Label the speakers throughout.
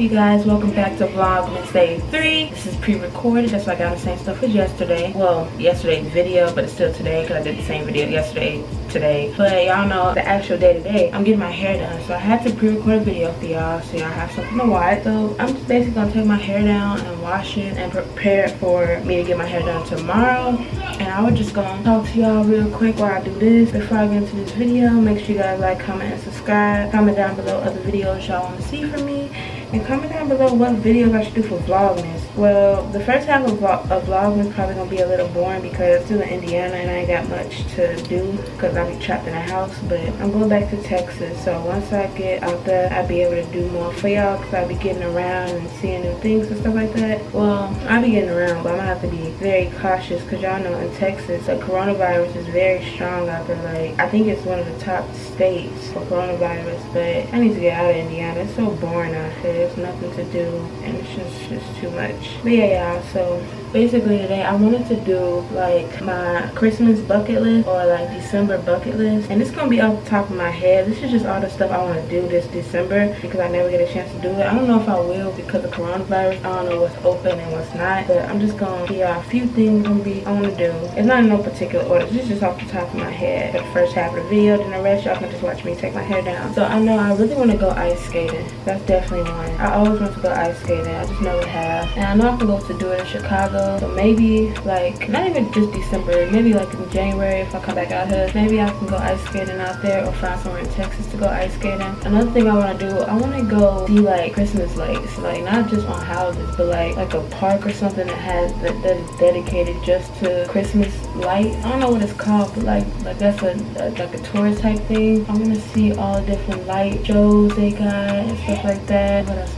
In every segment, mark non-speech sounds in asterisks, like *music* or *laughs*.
Speaker 1: you guys? Welcome back to vlogmas day three. This is pre-recorded that's why i got the same stuff as yesterday. Well yesterday's video but it's still today because i did the same video yesterday today. But y'all know the actual day to day i'm getting my hair done. So i had to pre-record a video for y'all so y'all have something to watch. So i'm just basically gonna take my hair down and wash it and prepare it for me to get my hair done tomorrow. And i was just gonna talk to y'all real quick while i do this. Before i get into this video make sure you guys like comment and subscribe. Comment down below other videos y'all want to see from me and comment down below what videos I should do for Vlogmas. Well, the first half of, vlog of Vlogmas probably going to be a little boring because I'm still in Indiana and I ain't got much to do because I'll be trapped in a house. But I'm going back to Texas. So once I get out there, I'll be able to do more for y'all because I'll be getting around and seeing new things and stuff like that. Well, I'll be getting around, but I'm going to have to be very cautious because y'all know in Texas, the coronavirus is very strong out there. Like, I think it's one of the top states for coronavirus. But I need to get out of Indiana. It's so boring out here there's nothing to do and it's just just too much. But yeah y'all so basically today i wanted to do like my christmas bucket list or like december bucket list. And it's gonna be off the top of my head. This is just all the stuff i want to do this december because i never get a chance to do it. I don't know if i will because of coronavirus. I don't know what's open and what's not but i'm just gonna y'all a few things i'm gonna be i want to do. It's not in no particular order. This is just off the top of my head. The first half of the video then the rest y'all can just watch me take my hair down. So i know i really want to go ice skating. That's definitely one. I always want to go ice skating. I just never have. And i know i can go to do it in chicago so maybe like not even just December, maybe like in January if I come back out here, maybe I can go ice skating out there or find somewhere in Texas to go ice skating. Another thing I want to do, I want to go see like Christmas lights, like not just on houses, but like like a park or something that has that, that is dedicated just to Christmas light. I don't know what it's called, but like like that's a, a like a tourist type thing. I want to see all the different light shows they got and stuff like that. What else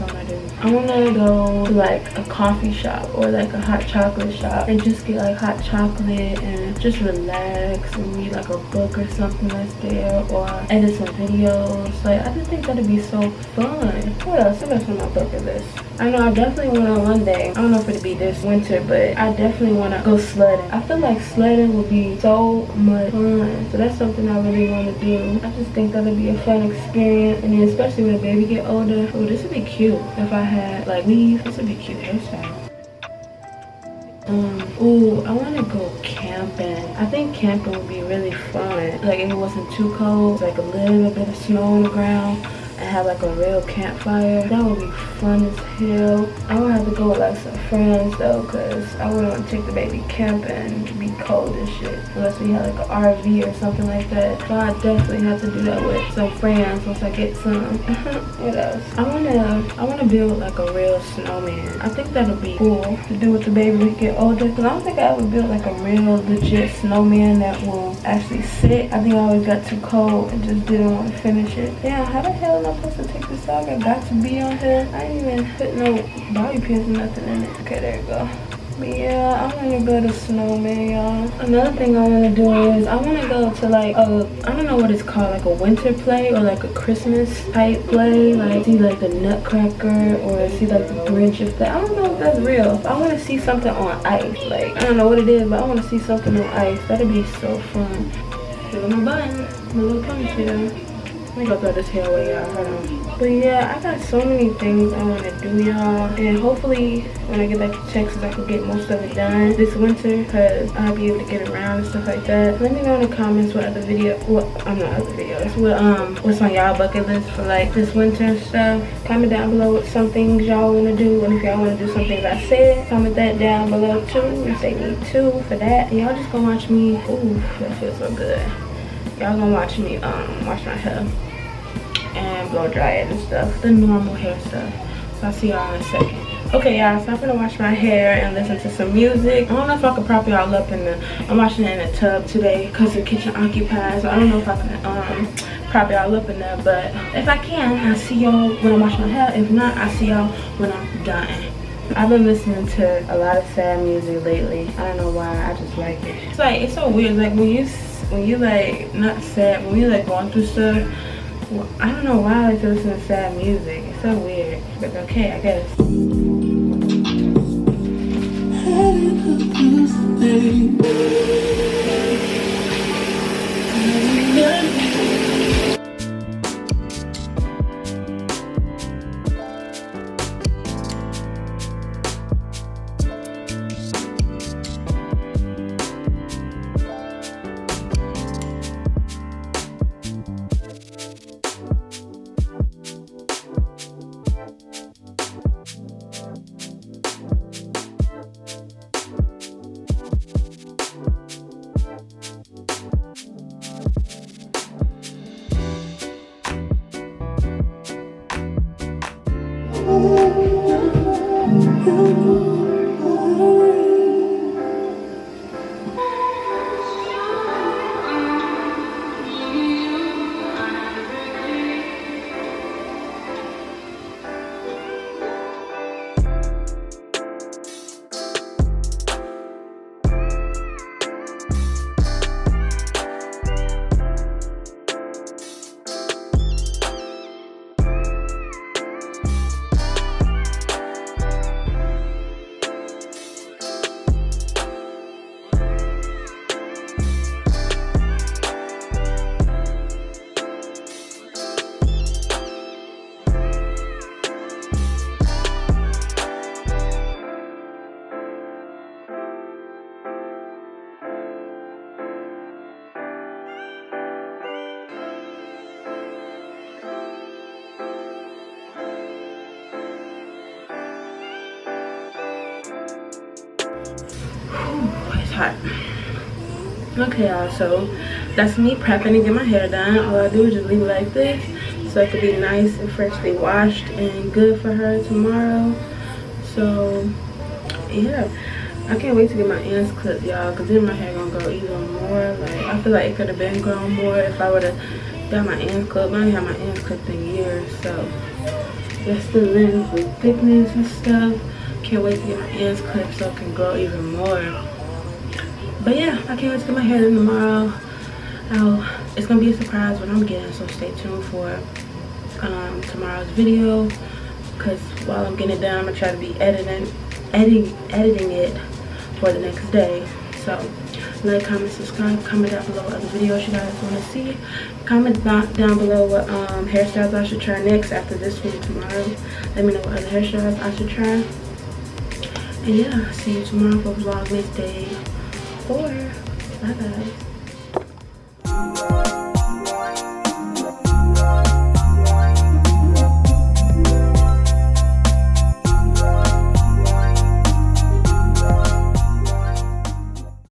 Speaker 1: I want to go to like a coffee shop or like a hot chocolate shop and just get like hot chocolate and just relax and read like a book or something that's there or edit some videos. Like I just think that'd be so fun. What else? What else on my bucket list? I know I definitely want to one day. I don't know if it'd be this winter, but I definitely want to go sledding. I feel like sledding would be so much fun. So that's something I really want to do. I just think that'd be a fun experience. And then especially when the baby get older. Oh, this would be cute if I had like weave. This would be cute hairstyle. Um, ooh, I want to go camping. I think camping would be really fun. Like if it wasn't too cold, like a little bit of snow on the ground and have like a real campfire. That would be fun as hell. I would have to go with like some friends though because I wouldn't want to take the baby camping and be cold and shit. Unless we had like an RV or something like that. So I definitely have to do that with some friends once I get some. *laughs* what else? I wanna I wanna build like a real snowman. I think that'll be cool to do with the baby when we get older. Cause I don't think I ever built like a real legit snowman that will actually sit. I think I always got too cold and just didn't want to finish it. Yeah, how the hell am supposed to take this out? I got to be on here. I ain't even put no bobby pins or nothing in it. Okay, there you go. But yeah, I want to build a snowman, y'all. Another thing I want to do is I want to go to like a, I don't know what it's called, like a winter play or like a Christmas type play. Like see like the Nutcracker or see like the Grinch if that. I don't know if that's real. I want to see something on ice. Like, I don't know what it is, but I want to see something on ice. That'd be so fun. Feel my bun, my little ponytail. Let me go throw this hair away, y'all. But yeah, I got so many things I want to do, y'all. And hopefully, when I get back to Texas, I can get most of it done this winter. Because I'll be able to get around and stuff like that. Let me know in the comments what other video, what, I'm not other videos. What, um, what's on y'all bucket list for like this winter stuff. Comment down below what some things y'all want to do. And if y'all want to do some things I said, comment that down below too. And say me too for that. Y'all just gonna watch me. Ooh, that feels so good y'all gonna watch me um wash my hair blow dry it and stuff. The normal hair stuff. So i'll see y'all in a second. Okay y'all so i'm gonna wash my hair and listen to some music. I don't know if i could prop y'all up in the i'm washing it in a tub today because the kitchen occupied so i don't know if i can um prop y'all up in there but if i can i'll see y'all when i wash my hair. If not i'll see y'all when i'm done. I've been listening to a lot of sad music lately. I don't know why, I just like it. It's like, it's so weird, like when you when you like not sad when you like going through stuff i don't know why i like to listen to sad music. It's so weird. But okay i guess you. Hot. Okay, y'all, so that's me prepping to get my hair done. All I do is just leave it like this so it could be nice and freshly washed and good for her tomorrow. So, yeah. I can't wait to get my ends clipped, y'all, because then my hair gonna go even more. Like, I feel like it could have been grown more if I would have got my ends clipped. I ain't had my ends clipped in years, so just the length with thickness and stuff. Can't wait to get my ends clipped so it can grow even more. But yeah i can't wait to get my hair done tomorrow. I'll, it's gonna be a surprise what i'm getting so stay tuned for um, tomorrow's video. Because while i'm getting it done i'm gonna try to be editing editing editing it for the next day. So like comment subscribe comment down below other videos you guys want to see. Comment down below what um, hairstyles i should try next after this one tomorrow. Let me know what other hairstyles i should try and yeah see you tomorrow for vlogmas day four. Bye bye.